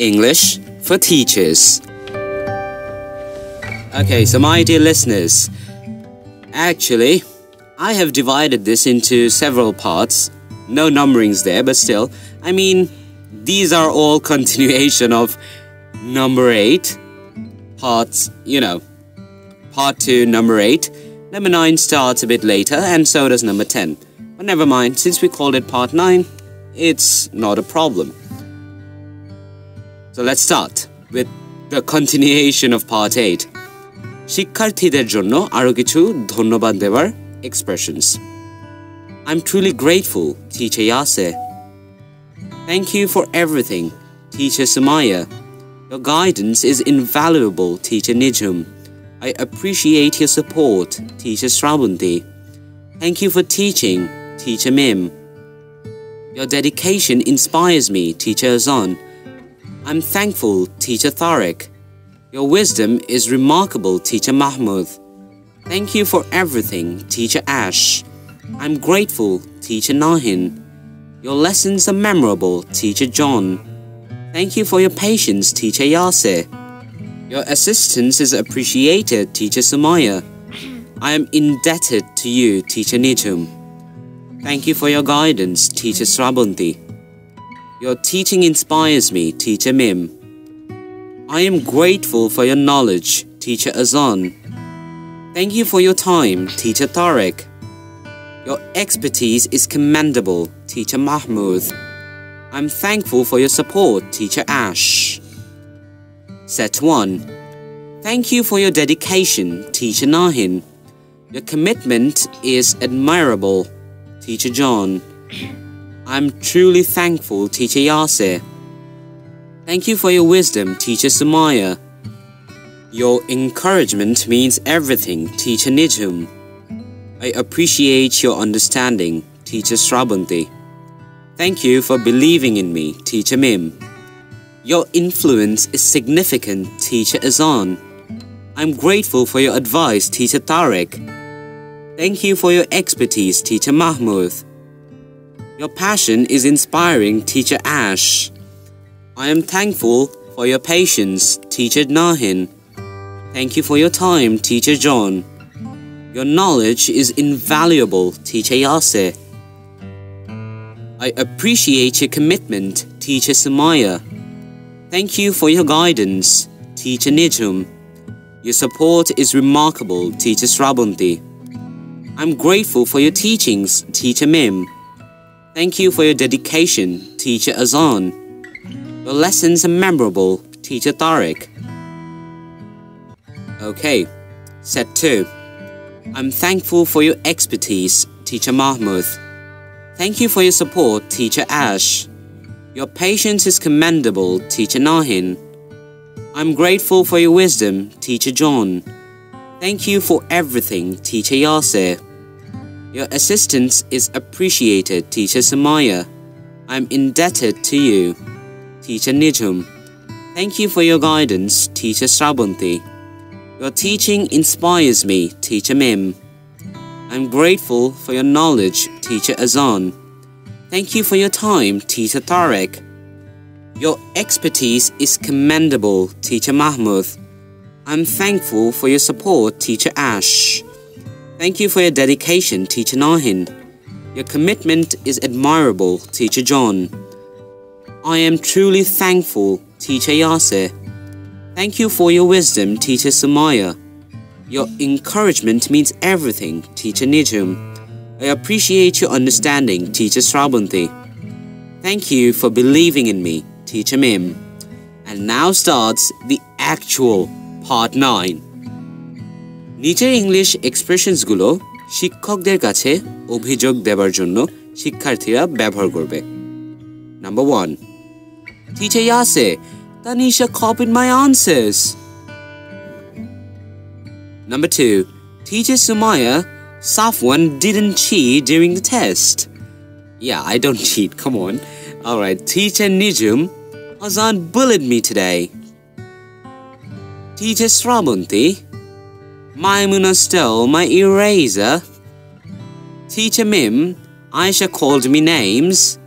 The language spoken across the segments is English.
English for teachers. Okay, so my dear listeners, actually, I have divided this into several parts. No numberings there, but still, I mean, these are all continuation of number 8 parts, you know, part 2 number 8. Number 9 starts a bit later and so does number 10. But never mind, since we called it part 9, it's not a problem. So let's start with the continuation of part 8. শিক্ষার্থীদের জন্য আরও কিছু ধন্যবাদ দেওয়ার expressions. I'm truly grateful, Teacher Yase. Thank you for everything, Teacher Sumaya. Your guidance is invaluable, Teacher Nijum. I appreciate your support, Teacher Sravanti. Thank you for teaching, Teacher Mim. Your dedication inspires me, Teacher Azan. I'm thankful, Teacher Tharek. Your wisdom is remarkable, Teacher Mahmud. Thank you for everything, Teacher Ash. I'm grateful, Teacher Nahin. Your lessons are memorable, Teacher John. Thank you for your patience, Teacher Yasir. Your assistance is appreciated, Teacher Sumaya. I am indebted to you, Teacher Nijum. Thank you for your guidance, Teacher Srabanti. Your teaching inspires me, Teacher Mim. I am grateful for your knowledge, Teacher Azan. Thank you for your time, Teacher Tariq. Your expertise is commendable, Teacher Mahmoud. I'm thankful for your support, Teacher Ash. Set 1. Thank you for your dedication, Teacher Nahin. Your commitment is admirable, Teacher John. I'm truly thankful, Teacher Yasir. Thank you for your wisdom, Teacher Sumaya. Your encouragement means everything, Teacher Nijum. I appreciate your understanding, Teacher Srabanti. Thank you for believing in me, Teacher Mim. Your influence is significant, Teacher Azan. I'm grateful for your advice, Teacher Tariq. Thank you for your expertise, Teacher Mahmoud. Your passion is inspiring, Teacher Ash. I am thankful for your patience, Teacher Nahin. Thank you for your time, Teacher John. Your knowledge is invaluable, Teacher Yasir. I appreciate your commitment, Teacher Sumaya. Thank you for your guidance, Teacher Nijum. Your support is remarkable, Teacher Srabanti. I'm grateful for your teachings, Teacher Mim. Thank you for your dedication, Teacher Azan. Your lessons are memorable, Teacher Tariq. Okay, set 2. I'm thankful for your expertise, Teacher Mahmoud. Thank you for your support, Teacher Ash. Your patience is commendable, Teacher Nahin. I'm grateful for your wisdom, Teacher John. Thank you for everything, Teacher Yasir. Your assistance is appreciated, Teacher Samaya. I'm indebted to you, Teacher Nijum. Thank you for your guidance, Teacher Srabanti. Your teaching inspires me, Teacher Mim. I'm grateful for your knowledge, Teacher Azan. Thank you for your time, Teacher Tariq. Your expertise is commendable, Teacher Mahmoud. I'm thankful for your support, Teacher Ash. Thank you for your dedication, Teacher Nahin. Your commitment is admirable, Teacher John. I am truly thankful, Teacher Yasir. Thank you for your wisdom, Teacher Sumaya. Your encouragement means everything, Teacher Nijum. I appreciate your understanding, Teacher Srabanti. Thank you for believing in me, Teacher Mim. And now starts the actual part 9. নিচের English এক্সপ্রেশনসগুলো শিক্ষকদের কাছে অভিযোগ দেবার জন্য শিক্ষার্থীরা ব্যবহার করবে number one Teacher Yase, Tanisha copied my answers. Number two, Teacher Sumaya, Safwan didn't cheat during the test. Yeah, I don't cheat, come on. Alright, Teacher Nijum, Azan bullied me today. Teacher Srabanti, Maimuna stole my eraser. Teacher Mim, Aisha called me names.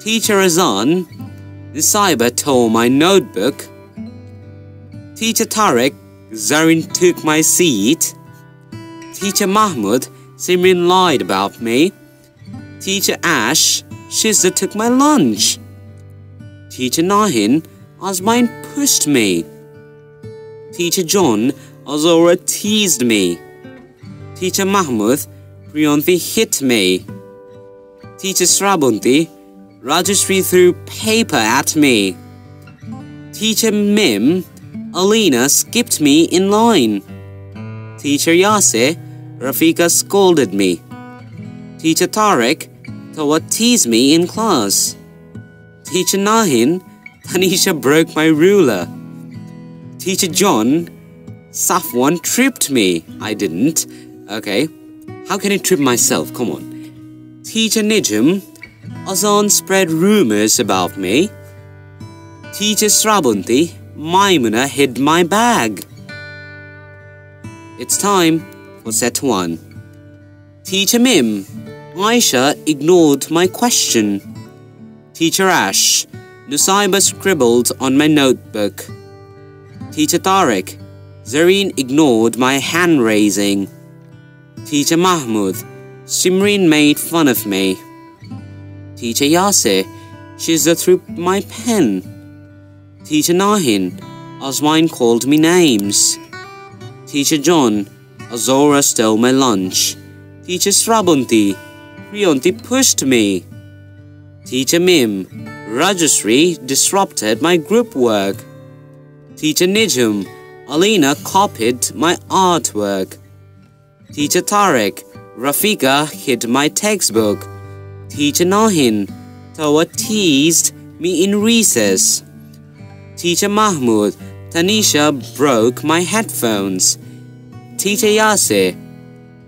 Teacher Azan, Nusaiba tore my notebook. Teacher Tarek, Zarin took my seat. Teacher Mahmud, Simran lied about me. Teacher Ash, Shizda took my lunch. Teacher Nahin, Azmain pushed me. Teacher John, Azora teased me. Teacher Mahmud, Priyanti hit me. Teacher Srabunti, Rajashri threw paper at me. Teacher Mim, Alina skipped me in line. Teacher Yase, Rafika scolded me. Teacher Tarek, Tawa teased me in class. Teacher Nahin, Tanisha broke my ruler. Teacher John, Safwan tripped me. I didn't. Okay. How can I trip myself? Come on. Teacher Nijum, Azan spread rumors about me. Teacher Srabunti, Maimuna hid my bag. It's time for set 1. Teacher Mim, Aisha ignored my question. Teacher Ash, Nusaiba scribbled on my notebook. Teacher Tariq, Zareen ignored my hand raising. Teacher Mahmud, Simreen made fun of me. Teacher Yasir, Shizza threw my pen. Teacher Nahin, Azwine called me names. Teacher John, Azora stole my lunch. Teacher Srabunti, Rionti pushed me. Teacher Mim, Rajasri disrupted my group work. Teacher Nijum, Alina copied my artwork. Teacher Tarek, Rafika hid my textbook. Teacher Nahin, Tawa teased me in recess. Teacher Mahmoud, Tanisha broke my headphones. Teacher Yasir,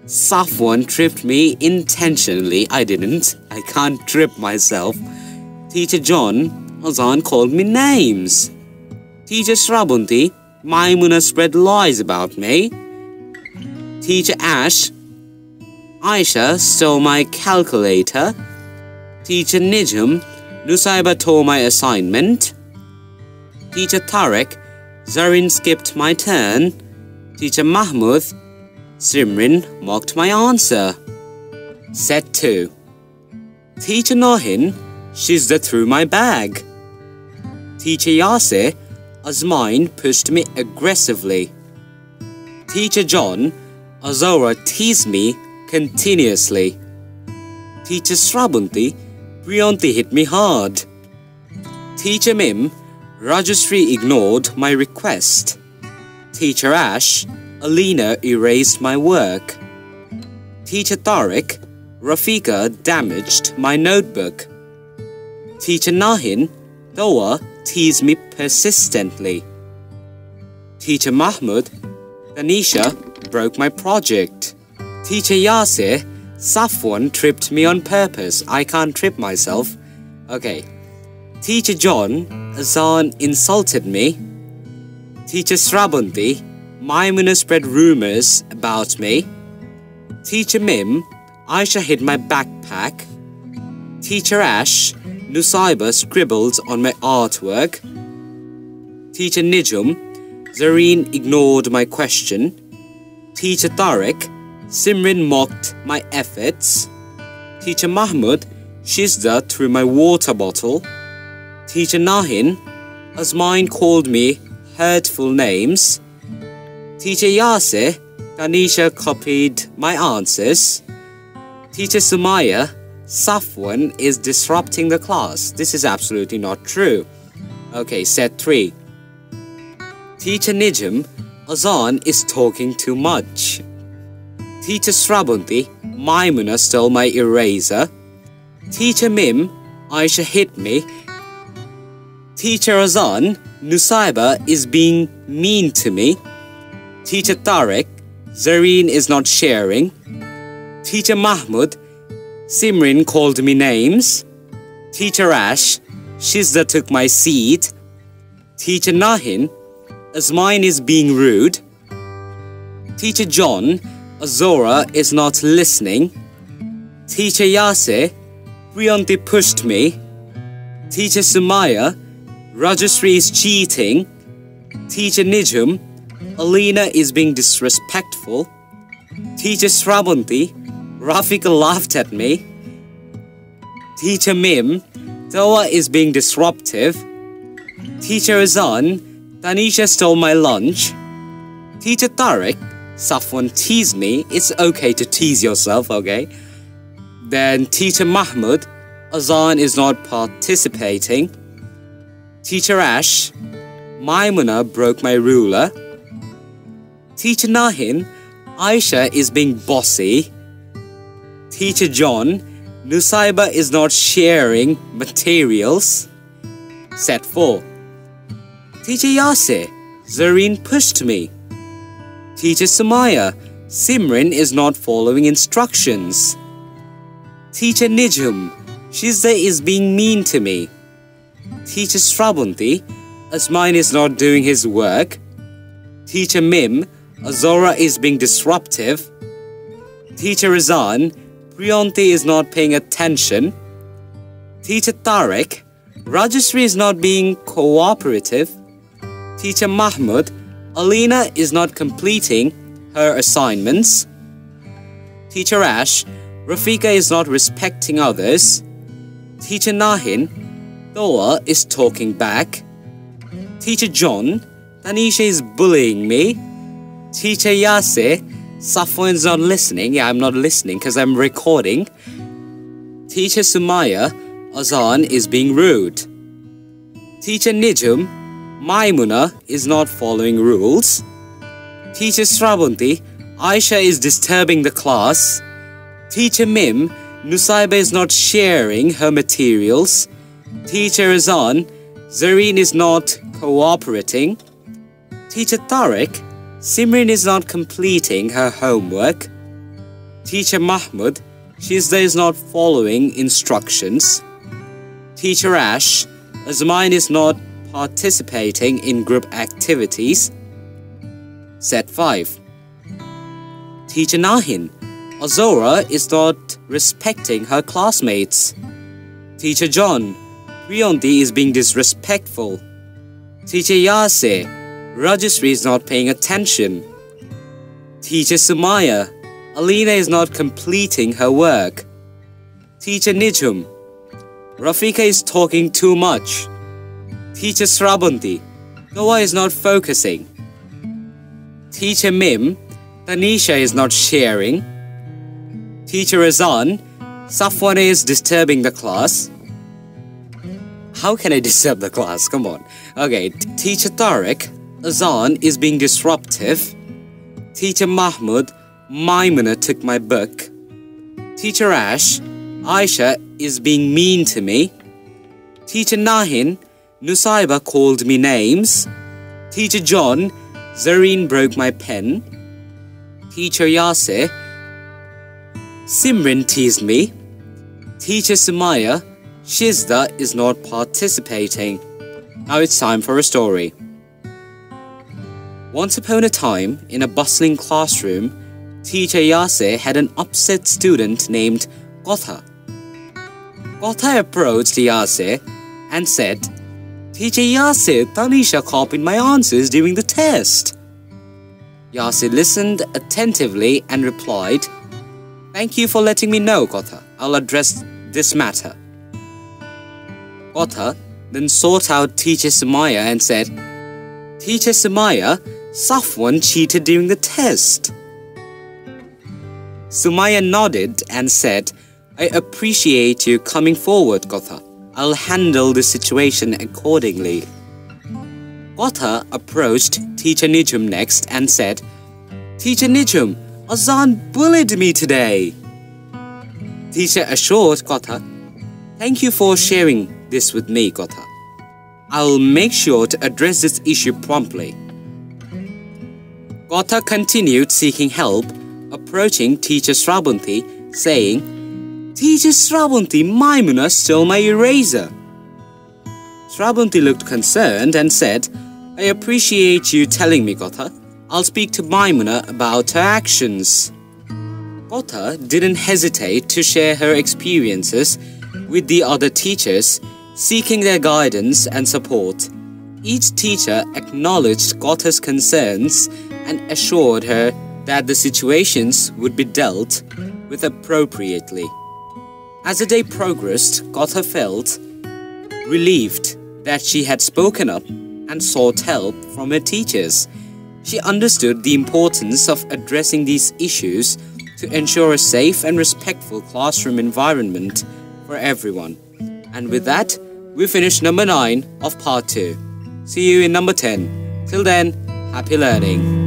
Safwan tripped me intentionally. I didn't. I can't trip myself. Teacher John, Azan called me names. Teacher Srabunti, Maimuna spread lies about me. Teacher Ash, Aisha stole my calculator. Teacher Nijum, Nusaiba tore my assignment. Teacher Tarek, Zarin skipped my turn. Teacher Mahmud, Simrin mocked my answer. Set 2. Teacher Nahin, Shizda threw my bag. Teacher Yasir, Azmine pushed me aggressively. Teacher John, Azora teased me continuously. Teacher Srabunti, Priyanti hit me hard. Teacher Mim, Rajasri ignored my request. Teacher Ash, Alina erased my work. Teacher Tariq, Rafika damaged my notebook. Teacher Nahin, Doa teased me persistently. Teacher Mahmud, Tanisha broke my project. Teacher Yasir, Safwan tripped me on purpose. I can't trip myself. Okay. Teacher John, Azan insulted me. Teacher Srabunti, Maimuna spread rumors about me. Teacher Mim, Aisha hid my backpack. Teacher Ash, Nusaiba scribbled on my artwork. Teacher Nijum, Zareen ignored my question. Teacher Tariq, Simrin mocked my efforts. Teacher Mahmud, Shizda threw my water bottle. Teacher Nahin, Azmine called me hurtful names. Teacher Yasir, Tanisha copied my answers. Teacher Sumaya, Safwan is disrupting the class. This is absolutely not true. Okay, set 3. Teacher Nijum, Azan is talking too much. Teacher Srabunti, Maimuna stole my eraser. Teacher Mim, Aisha hit me. Teacher Azan, Nusaiba is being mean to me. Teacher Tarek, Zareen is not sharing. Teacher Mahmud, Simrin called me names. Teacher Ash, Shizda took my seat. Teacher Nahin, Azmine is being rude. Teacher John, Azora is not listening. Teacher Yase, Priyanti pushed me. Teacher Sumaya, Rajashree is cheating. Teacher Nijum, Alina is being disrespectful. Teacher Srabanti, Rafika laughed at me. Teacher Mim, Toa is being disruptive. Teacher Azan, Tanisha stole my lunch. Teacher Tariq, Safwan teased me. It's okay to tease yourself, okay? Then Teacher Mahmud, Azan is not participating. Teacher Ash, Maimuna broke my ruler. Teacher Nahin, Aisha is being bossy. Teacher John, Nusaiba is not sharing materials. Set 4. Teacher Yase, Zareen pushed me. Teacher Sumaya, Simran is not following instructions. Teacher Nijum, Shizda is being mean to me. Teacher Srabanti, Asmine is not doing his work. Teacher Mim, Azora is being disruptive. Teacher Rizan, Priyanti is not paying attention. Teacher Tarek, Rajashree is not being cooperative. Teacher Mahmud, Alina is not completing her assignments. Teacher Ash, Rafika is not respecting others. Teacher Nahin, Noah is talking back. Teacher John, Tanisha is bullying me. Teacher Yase, Safwan's not listening. Yeah, I'm not listening because I'm recording. Teacher Sumaya, Azan is being rude. Teacher Nijum, Maimuna is not following rules. Teacher Srabanti, Aisha is disturbing the class. Teacher Mim, Nusaiba is not sharing her materials. Teacher Azan, Zareen is not cooperating. Teacher Tariq, Simran is not completing her homework. Teacher Mahmud, Shizda is not following instructions. Teacher Ash, Azmine is not participating in group activities. Set 5. Teacher Nahin, Azora is not respecting her classmates. Teacher John, Priyanti is being disrespectful. Teacher Yase, Rajashree is not paying attention. Teacher Sumaya, Alina is not completing her work. Teacher Nijum, Rafika is talking too much. Teacher Srabanti, Noah is not focusing. Teacher Mim, Tanisha is not sharing. Teacher Azan, Safwan is disturbing the class. How can I disturb the class? Come on. Okay, Teacher Tariq, Azan is being disruptive. Teacher Mahmud, Maimuna took my book. Teacher Ash, Aisha is being mean to me. Teacher Nahin, Nusaiba called me names. Teacher John, Zareen broke my pen. Teacher Yase, Simran teased me. Teacher Sumaya, Shizda is not participating. Now it's time for a story. Once upon a time, in a bustling classroom, teacher Yase had an upset student named Gotha. Gotha approached Yase and said, Teacher Yase, Tanisha copied my answers during the test. Yase listened attentively and replied, Thank you for letting me know, Gotha. I'll address this matter. Gotha then sought out Teacher Sumaya and said, Teacher Sumaya, Safwan cheated during the test. Sumaya nodded and said, I appreciate you coming forward, Gotha. I'll handle the situation accordingly. Gotha approached Teacher Nijum next and said, Teacher Nijum, Azan bullied me today. Teacher assured Gotha, Thank you for sharing this with me, Gotha. I'll make sure to address this issue promptly. Gotha continued seeking help, approaching Teacher Srabanti, saying, Teacher Srabanti, Maimuna stole my eraser. Srabanti looked concerned and said, I appreciate you telling me, Gotha. I'll speak to Maimuna about her actions. Gotha didn't hesitate to share her experiences with the other teachers, seeking their guidance and support. Each teacher acknowledged Gotha's concerns and assured her that the situations would be dealt with appropriately. As the day progressed, Gotha felt relieved that she had spoken up and sought help from her teachers. She understood the importance of addressing these issues to ensure a safe and respectful classroom environment for everyone. And with that, we finish number 9 of part 2. See you in number 10. Till then, happy learning.